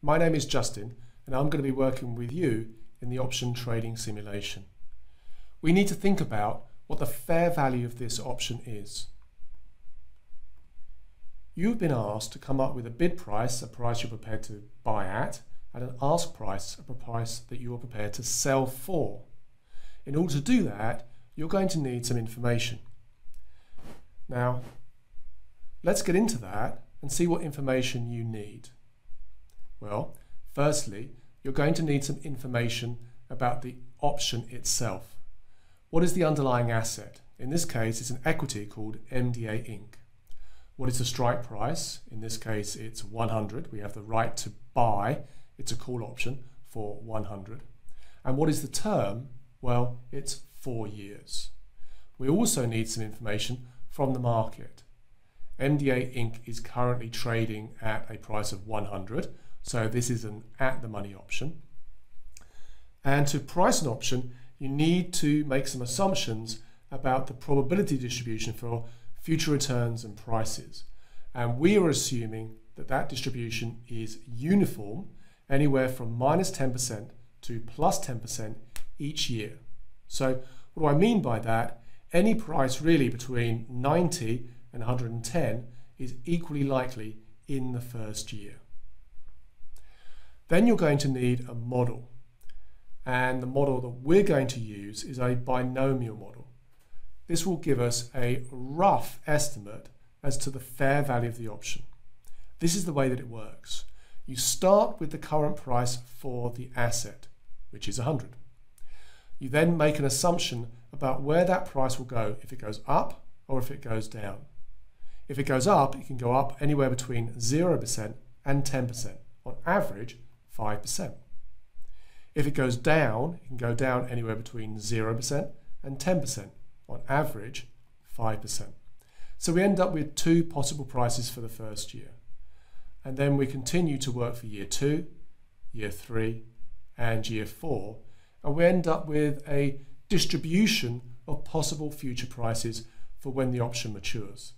My name is Justin and I'm going to be working with you in the option trading simulation. We need to think about what the fair value of this option is. You've been asked to come up with a bid price, a price you're prepared to buy at, and an ask price, a price that you are prepared to sell for. In order to do that, you're going to need some information. Now, let's get into that and see what information you need. Well, firstly, you're going to need some information about the option itself. What is the underlying asset? In this case, it's an equity called MDA Inc. What is the strike price? In this case, it's 100. We have the right to buy. It's a call option for 100. And what is the term? Well, it's four years. We also need some information from the market. MDA Inc. is currently trading at a price of 100. So this is an at the money option. And to price an option, you need to make some assumptions about the probability distribution for future returns and prices. And we are assuming that that distribution is uniform, anywhere from minus 10% to plus 10% each year. So what do I mean by that? Any price really between 90 and 110 is equally likely in the first year. Then you're going to need a model. And the model that we're going to use is a binomial model. This will give us a rough estimate as to the fair value of the option. This is the way that it works. You start with the current price for the asset, which is 100. You then make an assumption about where that price will go if it goes up or if it goes down. If it goes up, it can go up anywhere between 0% and 10%. On average, 5%. If it goes down, it can go down anywhere between 0% and 10%, on average 5%. So we end up with two possible prices for the first year. And then we continue to work for year two, year three, and year four. And we end up with a distribution of possible future prices for when the option matures.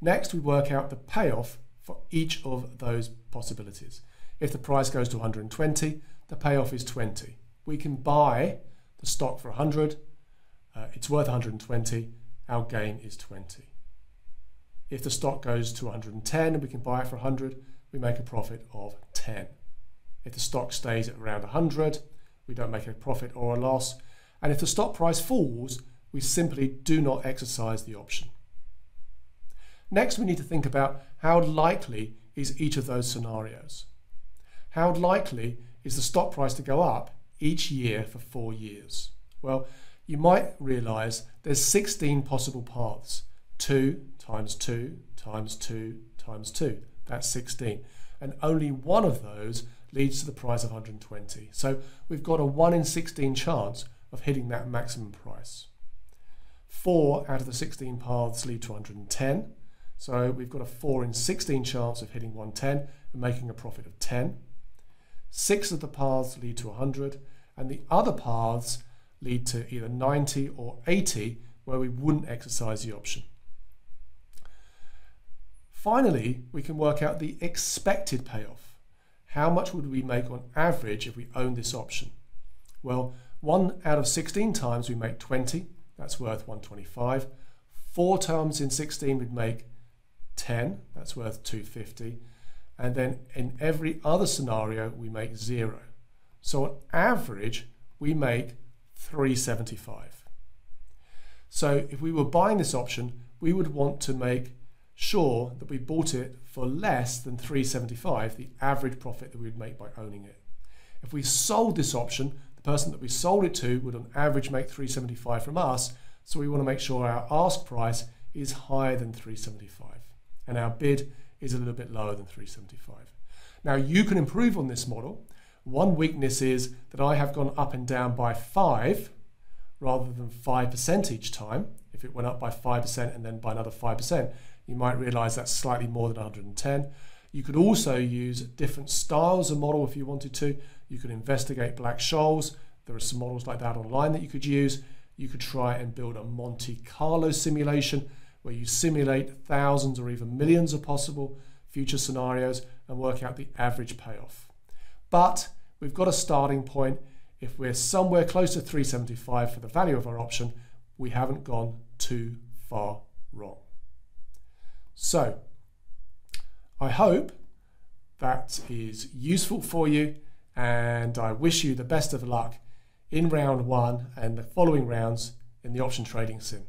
Next, we work out the payoff for each of those possibilities. If the price goes to 120, the payoff is 20. We can buy the stock for 100, uh, it's worth 120, our gain is 20. If the stock goes to 110 and we can buy it for 100, we make a profit of 10. If the stock stays at around 100, we don't make a profit or a loss. And if the stock price falls, we simply do not exercise the option. Next, we need to think about how likely is each of those scenarios. How likely is the stock price to go up each year for four years? Well, you might realize there's 16 possible paths. 2 times 2 times 2 times 2. That's 16. And only one of those leads to the price of 120. So we've got a 1 in 16 chance of hitting that maximum price. 4 out of the 16 paths lead to 110. So we've got a 4 in 16 chance of hitting 110 and making a profit of 10. Six of the paths lead to 100, and the other paths lead to either 90 or 80, where we wouldn't exercise the option. Finally, we can work out the expected payoff. How much would we make on average if we owned this option? Well, 1 out of 16 times we make 20, that's worth 125. 4 times in 16 we'd make 10, that's worth 250 and then in every other scenario we make zero. So on average we make 375. So if we were buying this option we would want to make sure that we bought it for less than 375, the average profit that we would make by owning it. If we sold this option, the person that we sold it to would on average make 375 from us, so we want to make sure our ask price is higher than 375 and our bid is a little bit lower than 375. Now you can improve on this model. One weakness is that I have gone up and down by 5 rather than 5% each time. If it went up by 5% and then by another 5%, you might realize that's slightly more than 110. You could also use different styles of model if you wanted to. You could investigate Black-Scholes. There are some models like that online that you could use. You could try and build a Monte Carlo simulation where you simulate thousands or even millions of possible future scenarios and work out the average payoff. But we've got a starting point. If we're somewhere close to 375 for the value of our option, we haven't gone too far wrong. So I hope that is useful for you and I wish you the best of luck in round one and the following rounds in the option trading sim.